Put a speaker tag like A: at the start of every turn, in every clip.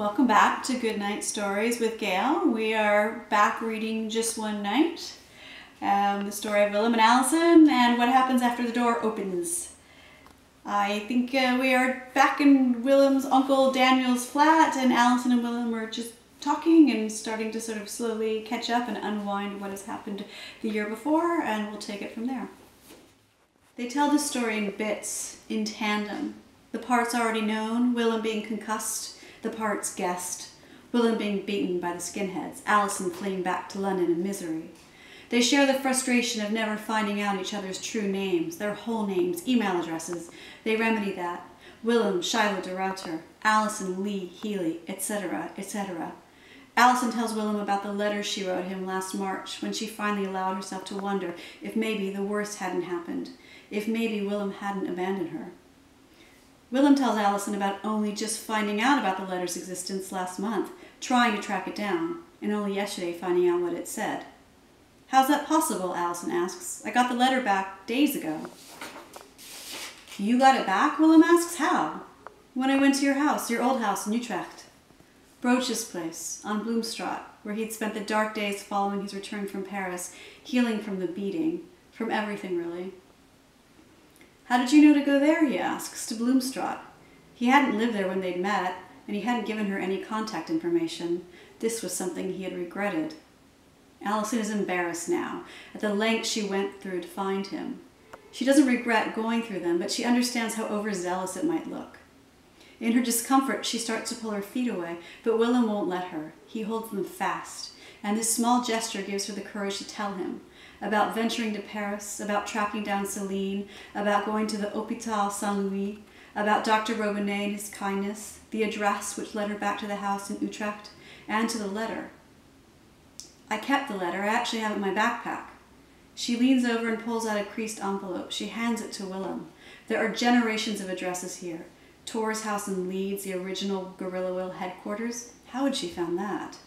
A: Welcome back to Goodnight Stories with Gayle. We are back reading Just One Night, um, the story of Willem and Allyson, and what happens after the door opens. I think uh, we are back in Willem's uncle Daniel's flat, and Allyson and Willem are just talking and starting to sort of slowly catch up and unwind what has happened the year before, and we'll take it from there. They tell the story in bits, in tandem. The parts already known, Willem being concussed, the parts guessed, Willem being beaten by the skinheads, Allyson fleeing back to London in misery. They share the frustration of never finding out each other's true names, their whole names, email addresses. They remedy that. Willem, Shiloh de Ruiter, Allyson, Lee, Healey, etc., etc. Allyson tells Willem about the letter she wrote him last March when she finally allowed herself to wonder if maybe the worst hadn't happened, if maybe Willem hadn't abandoned her. Willem tells Allyson about only just finding out about the letter's existence last month, trying to track it down, and only yesterday finding out what it said. How's that possible? Allyson asks. I got the letter back days ago. You got it back? Willem asks. How? When I went to your house, your old house in Utrecht. Broach's place, on Bloemstraat, where he'd spent the dark days following his return from Paris, healing from the beating, from everything really. How did you know to go there? he asks, to Bloemstraat. He hadn't lived there when they'd met, and he hadn't given her any contact information. This was something he had regretted. Allyson is embarrassed now at the lengths she went through to find him. She doesn't regret going through them, but she understands how overzealous it might look. In her discomfort, she starts to pull her feet away, but Willem won't let her. He holds them fast, and this small gesture gives her the courage to tell him about venturing to Paris, about tracking down Celine, about going to the Hôpital Saint-Louis, about Dr. Robinet and his kindness, the address which led her back to the house in Utrecht, and to the letter. I kept the letter. I actually have it in my backpack. She leans over and pulls out a creased envelope. She hands it to Willem. There are generations of addresses here. Tor's house in Leeds, the original Guerrilla Will headquarters. How had she found that?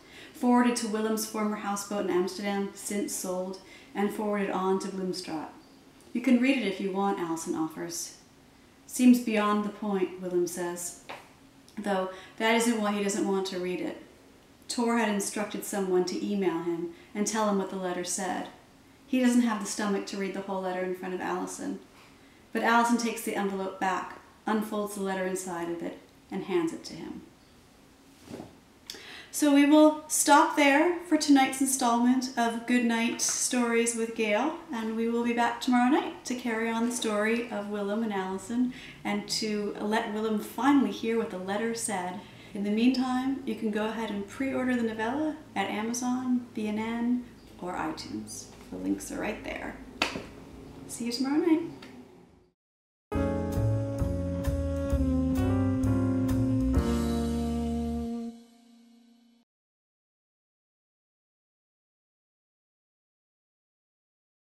A: Forwarded to Willem's former houseboat in Amsterdam, since sold and forwarded on to Bloemstraat. You can read it if you want, Allyson offers. Seems beyond the point, Willem says. Though that isn't why he doesn't want to read it. Tor had instructed someone to email him and tell him what the letter said. He doesn't have the stomach to read the whole letter in front of Allyson. But Allyson takes the envelope back, unfolds the letter inside of it, and hands it to him. So we will stop there for tonight's installment of Good Night Stories with Gayle, and we will be back tomorrow night to carry on the story of Willem and Allyson and to let Willem finally hear what the letter said. In the meantime, you can go ahead and pre-order the novella at Amazon, BNN, or iTunes. The links are right there. See you tomorrow night.